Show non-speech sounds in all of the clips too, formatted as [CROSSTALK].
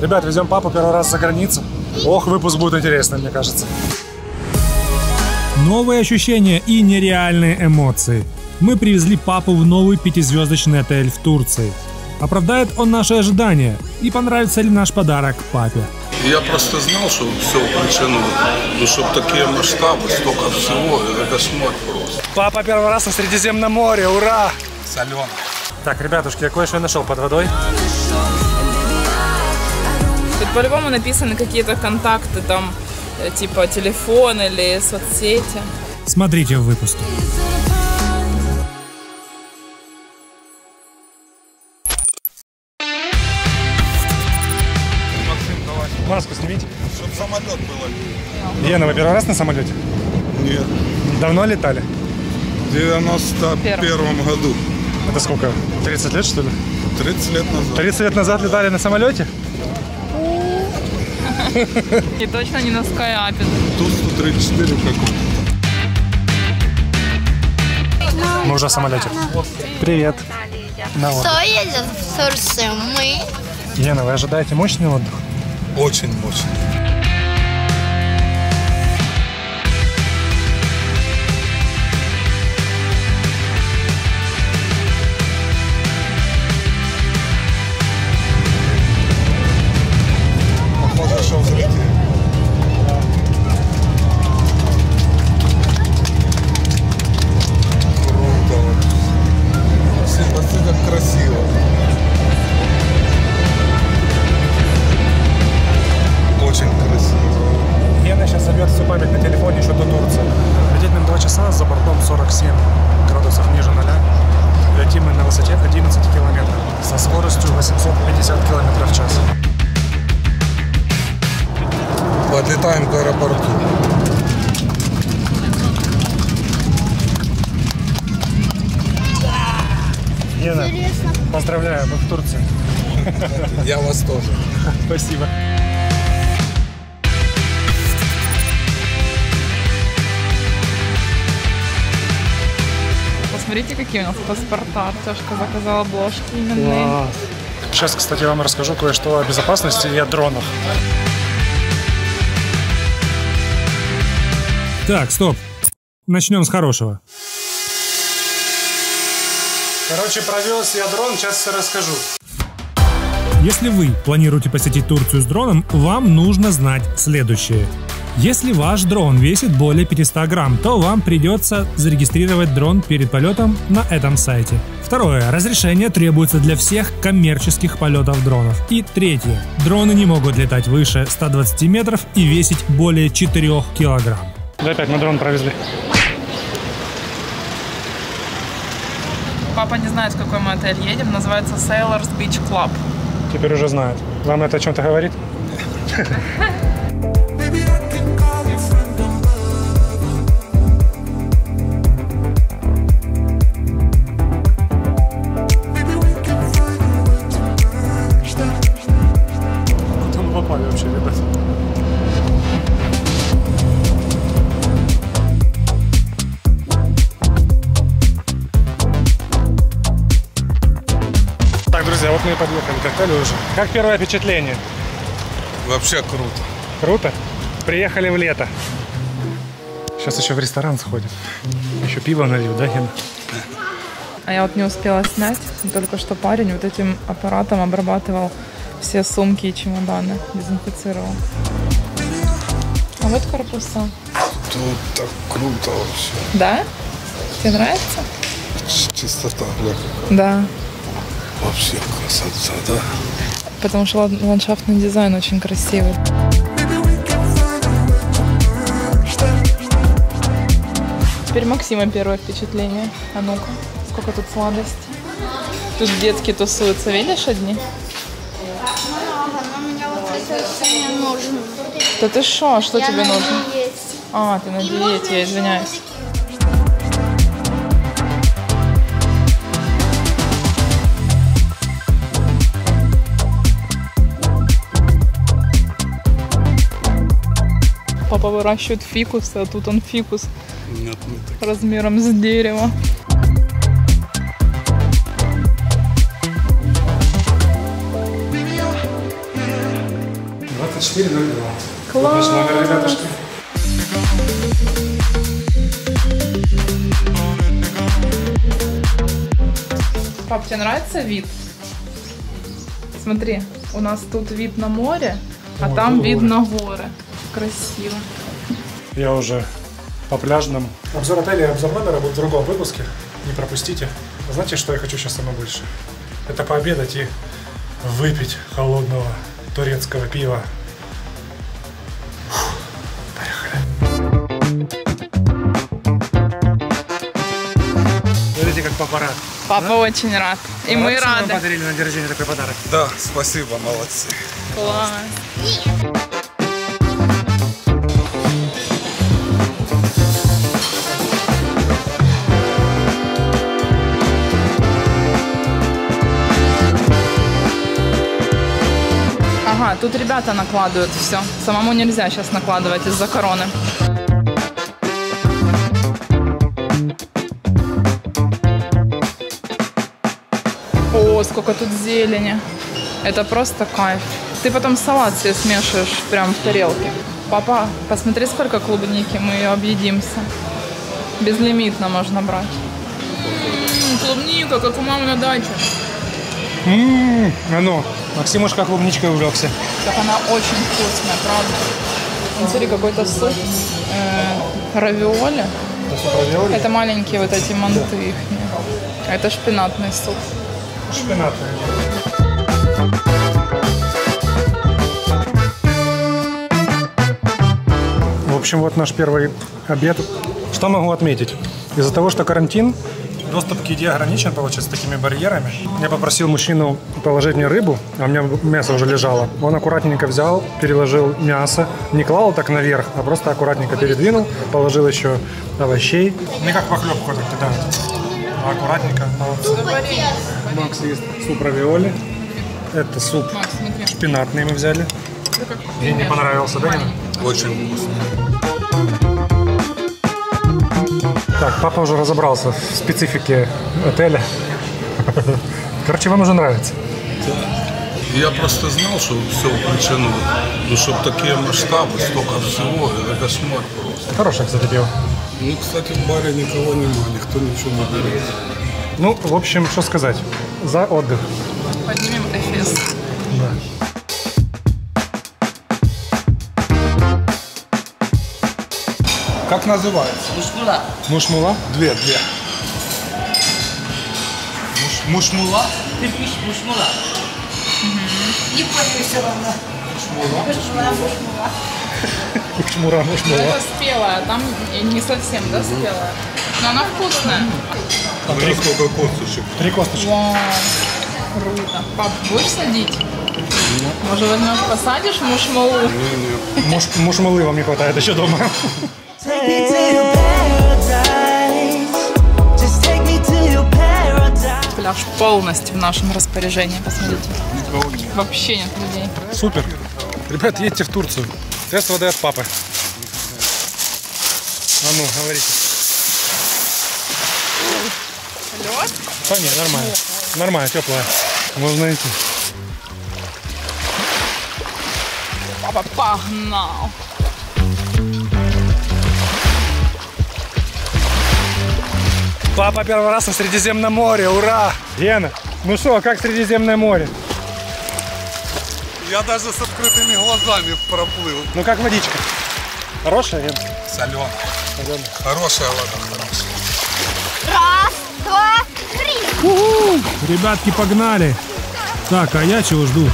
Ребят, везем папу первый раз за границу. Ох, выпуск будет интересный, мне кажется. Новые ощущения и нереальные эмоции. Мы привезли папу в новый пятизвездочный отель в Турции. Оправдает он наши ожидания и понравится ли наш подарок папе? Я просто знал, что все включено. Ну, чтобы такие масштабы, столько всего, это кошмар просто. Папа первый раз на Средиземном море, ура! Солено. Так, ребятушки, я кое-что нашел под водой. По-любому написаны какие-то контакты, там, э, типа телефон или соцсети. Смотрите в выпуске. Маску снимите. Чтобы самолет было. Лена, вы первый раз на самолете? Нет. Давно летали? В 91 году. Это сколько? 30 лет, что ли? 30 лет назад. 30 лет назад летали на самолете? И точно не на скайапе. Тут 134 какой Мы уже в самолете. Привет. На. Кто едет в Турцию? Мы. Лена, вы ожидаете мощный отдых? Очень мощно. Забьет всю память на телефоне еще до Турции. Лететь нам 2 часа, за бортом 47 градусов ниже ноля. Летим мы на высоте 11 километров со скоростью 850 километров в час. Подлетаем к аэропорту. Лена, поздравляю, мы в Турции. Я вас тоже. [LAUGHS] Спасибо. Посмотрите, какие у нас паспорта. Артешка заказала обложки именные. Сейчас, кстати, я вам расскажу кое-что о безопасности и о дронах. Так, стоп. Начнем с хорошего. Короче, провез я дрон, сейчас все расскажу. Если вы планируете посетить Турцию с дроном, вам нужно знать следующее. Если ваш дрон весит более 500 грамм, то вам придется зарегистрировать дрон перед полетом на этом сайте. Второе. Разрешение требуется для всех коммерческих полетов дронов. И третье. Дроны не могут летать выше 120 метров и весить более 4 килограмм. Да, опять мы дрон провезли. Папа не знает, в какой мы отель едем. Называется Sailors Beach Club. Теперь уже знают. Вам это о чем-то говорит? [LAUGHS] друзья, вот мы и подъехали к отелю уже. Как первое впечатление? Вообще круто. Круто. Приехали в лето. Сейчас еще в ресторан сходим. Еще пиво налью, да, Гена? А я вот не успела снять. Только что парень вот этим аппаратом обрабатывал все сумки и чемоданы. Дезинфицировал. А вот корпуса. Тут так круто вообще. Да? Тебе нравится? Чистота, бля, какая. Да. Вообще красота, да? Потому что лан- ландшафтный дизайн очень красивый. Теперь Максима первое впечатление. А ну-ка, сколько тут сладостей. Тут детки тусуются, видишь одни? Да ты шо, что Я тебе нужно? диете. А, ты на диете, я извиняюсь. Папа выращивает фикус, а тут он фикус Нет, не размером с дерево. 24.02. Класс! Наш номер, ребятушки. Пап, тебе нравится вид? Смотри, у нас тут вид на море, а Ой, там вид на горы. Красиво. Я уже по пляжным. Обзор отеля и обзор номера будет в другом выпуске. Не пропустите. Знаете, что я хочу сейчас самое больше? Это пообедать и выпить холодного турецкого пива. Фух, Поехали. Смотрите, как папа рад. Папа очень рад. И мы Молодцы, нам рады. подарили на день рождения такой подарок. Да, спасибо, молодцы. Класс. Ага, тут ребята накладывают все. Самому нельзя сейчас накладывать из-за короны. О, сколько тут зелени. Это просто кайф. Ты потом салат себе смешиваешь прям в тарелке. Папа, посмотри, сколько клубники, мы ее объедимся. Безлимитно можно брать. М, клубника, как у мамы на даче. Ммм, оно. Максимушка клубничкой увлекся. Так она очень вкусная, правда. Смотри, какой-то суп. э, равиоли. Это маленькие вот эти манты их. Это шпинатный суп. Шпинатная. В общем, вот наш первый обед. Что могу отметить? Из-за того, что карантин, доступ к еде ограничен, получается, такими барьерами. Я попросил мужчину положить мне рыбу, а у меня мясо уже лежало. Он аккуратненько взял, переложил мясо, не клал так наверх, а просто аккуратненько передвинул, положил еще овощей. Не как похлебку так кидают. А аккуратненько. Макс ест суп равиоли. Это суп шпинатный мы взяли. Мне не понравился, да? Очень вкусно. Так, папа уже разобрался в специфике отеля. Короче, вам уже нравится. Я просто знал, что все включено. Ну, чтобы такие масштабы, столько всего, это кошмар просто. Хорошее, кстати, пиво. Ну, кстати, в баре никого нема, никто ничего не берет. Ну, в общем, что сказать. За отдых. Поднимем эфес. Как называется? Мушмула? Две, две. Муш, мушмула? Не понял все равно. Мушмура, Ну, мушмула. это спелая, там и не совсем, да, спелая? Но она вкусная. Смотри, сколько косточек. Три косточки. Вау, круто. Пап, будешь садить? Может, возьмешь, посадишь мушмалу? Муш, мушмулы вам не хватает еще дома. Take me to your paradise. Just take me to your paradise. Пляж полностью в нашем распоряжении, посмотрите. Никого нет. Вообще нет людей. Супер. Ребят, едьте в Турцию. Тест воды от папы. А ну, говорите. Лед? Да не, нормально. Нормально, теплая. Можно идти. Папа погнал. Папа первый раз на Средиземном море, ура! Гена, ну что, как Средиземное море? Я даже с открытыми глазами проплыл. Ну как водичка? Хорошая, Ген? Соленая. Соленая. Хорошая вода, хорошая. Раз, два, три. Ребятки, погнали! Так, а я чего жду?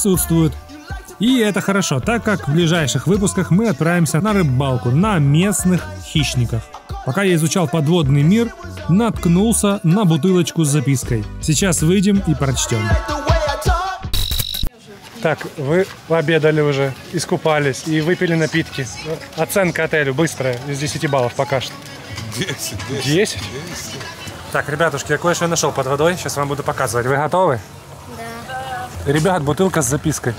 Присутствует. И это хорошо, так как в ближайших выпусках мы отправимся на рыбалку на местных хищников. Пока я изучал подводный мир, наткнулся на бутылочку с запиской. Сейчас выйдем и прочтем. Так, вы обедали уже, искупались и выпили напитки. Оценка отелю быстрая, из 10 баллов пока что. 10, 10? Так, ребятушки, я кое-что нашел под водой. Сейчас вам буду показывать. Вы готовы? Ребят, бутылка с запиской.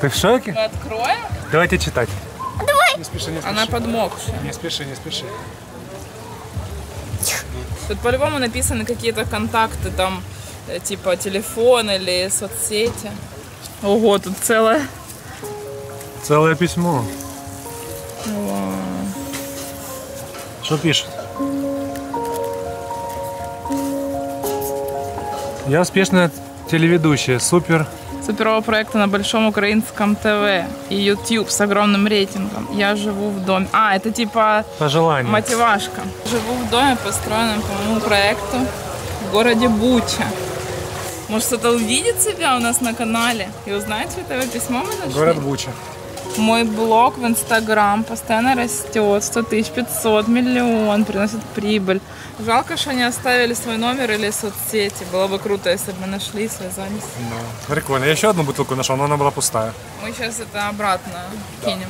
Ты в шоке? Откроем? Давайте читать. Давай. Не спеши, не спеши. Она подмокшая. Не спеши, не спеши. Тут по-любому написаны какие-то контакты, там, э, типа телефон или соцсети. Ого, тут целое. Целое письмо. Что пишет? Я успешная телеведущая, супер. Суперового проекта на Большом Украинском ТВ и YouTube с огромным рейтингом. Я живу в доме. А, это типа Пожелание. мотивашка. Живу в доме, построенном по моему проекту в городе Буча. Может, кто-то увидит себя у нас на канале и узнает световое письмо мы нашли? Город Буча. Мой блог в Инстаграм постоянно растет. 100 тысяч, 500, миллион, приносит прибыль. Жалко, что не оставили свой номер или соцсети. Было бы круто, если бы мы нашли и связались. Прикольно. Я еще одну бутылку нашел, но она была пустая. Мы сейчас это обратно кинем.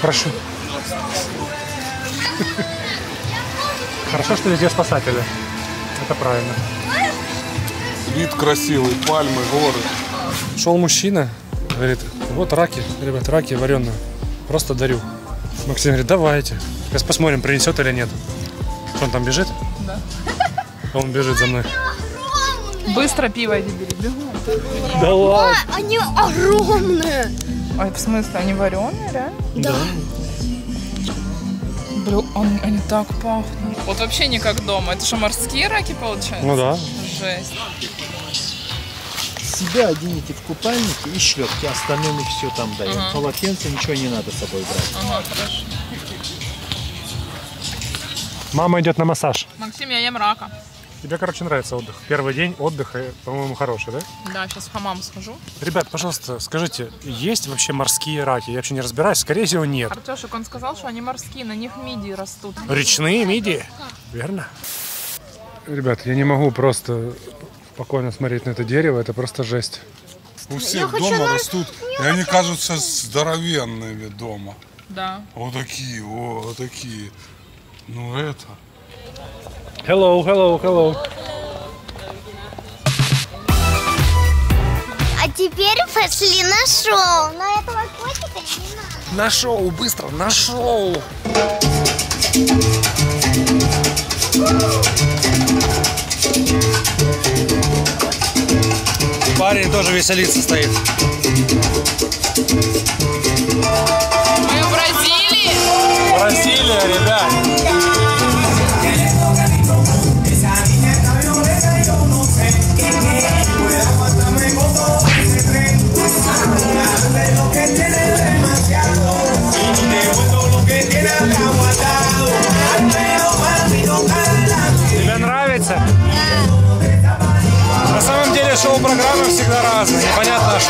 Прошу. Хорошо, что везде спасатели. Это правильно. Вид красивый, пальмы, горы. Шел мужчина, говорит, вот раки, ребят, раки вареные. Просто дарю. Максим говорит, давайте. Сейчас посмотрим, принесет или нет. Он там бежит? Да. Он бежит за мной. Быстро пиво иди бери, бегу. Да ладно. Они огромные. Ой, в смысле, они вареные, реально? Да. Блин, они, они так пахнут. Вот вообще не как дома. Это что, морские раки, получается? Ну да. Жесть. Себя оденете в купальники и шлепки, остальным и все там даем. Полотенце, ничего не надо с собой брать. Ага, хорошо. Мама идет на массаж. Максим, я ем рака. Тебе, короче, нравится отдых. Первый день отдыха, по-моему, хороший, да? Да, сейчас в хамам схожу. Ребят, пожалуйста, скажите, есть вообще морские раки? Я вообще не разбираюсь. Скорее всего, нет. Артешек, он сказал, что они морские, на них мидии растут. Речные мидии? Верно? Ребят, я не могу просто спокойно смотреть на это дерево. Это просто жесть. У всех дома растут, и они кажутся здоровенными дома. Да. Вот такие, о, вот такие. Ну это. Hello, hello, hello. А теперь пошли на шоу. Но этого котика не надо. На шоу, быстро, на шоу. Парень тоже веселится стоит. Мы в Бразилии. Бразилия, ребят.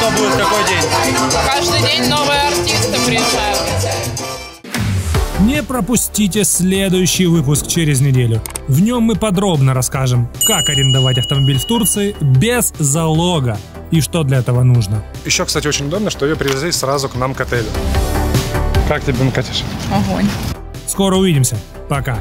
Что будет какой день. Каждый день новые артисты приезжают. Не пропустите следующий выпуск через неделю. В нем мы подробно расскажем, как арендовать автомобиль в Турции без залога и что для этого нужно. Еще, кстати, очень удобно, что ее привезли сразу к нам к отелю. Как тебе, Катюша? Огонь. Скоро увидимся. Пока.